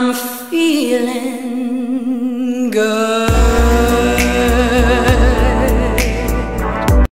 I'm feeling good.